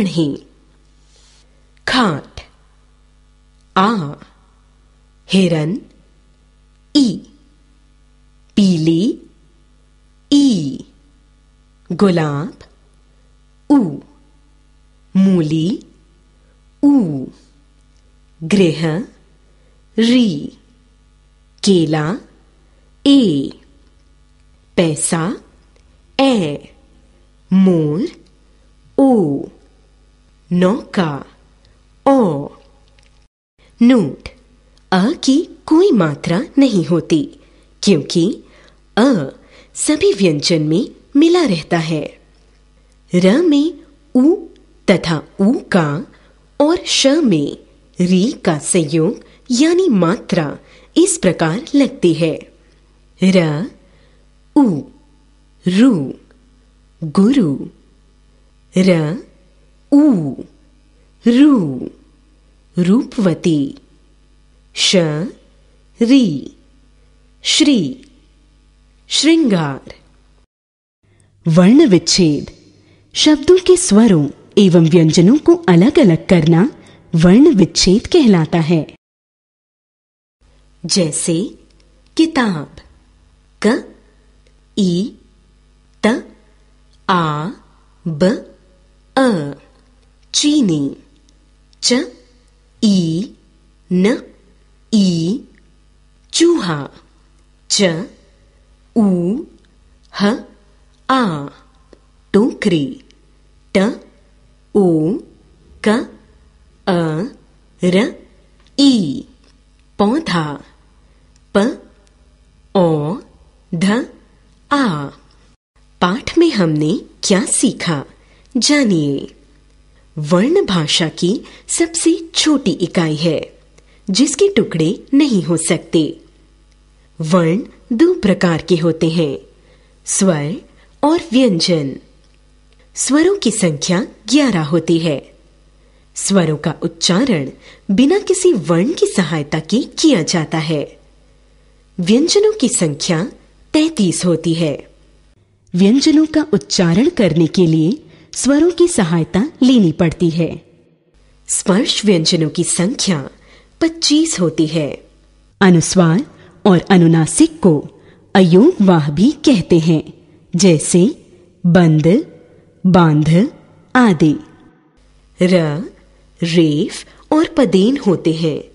नहीं। खाट। आ। हिरन। ई। पीली। ई। गुलाब। ऊ। मूली। ऊ। गृह। री। केला। ए। पैसा। ए। मोर। ओ। नौका। ओ। नोट। अ की कोई मात्रा नहीं होती, क्योंकि अ सभी व्यंजन में मिला रहता है। र में उ तथा उ का और श में री का संयोग यानी मात्रा इस प्रकार लगती है। र, उ, रु, गुरु, र उ रु, रूपवती, श, री, श्री, श्रृंगार। वर्ण विच्छेद शब्दों के स्वरों एवं व्यंजनों को अलग अलग करना वर्ण विच्छेद कहलाता है। जैसे, किताब, क, ई, त, आ, ब चीनी, च, ई, न, ई, चूहा, च, ऊ, ह, आ, टोकरी, ट ओ क, अ, र, ई, पौधा, प, ओ, ध, आ। पाठ में हमने क्या सीखा? जानिए। वर्ण भाषा की सबसे छोटी इकाई है, जिसके टुकड़े नहीं हो सकते। वर्ण दो प्रकार के होते हैं, स्वर और व्यंजन। स्वरों की संख्या ग्यारह होती है। स्वरों का उच्चारण बिना किसी वर्ण की सहायता के किया जाता है। व्यंजनों की संख्या तैतीस होती है। व्यंजनों का उच्चारण करने के लिए स्वरों की सहायता लेनी पड़ती है। स्पर्श व्यंजनों की संख्या 25 होती है। अनुस्वार और अनुनासिक को अयोग वाह भी कहते हैं, जैसे बंद, बाँध आदि। र, रेफ और पदेन होते हैं।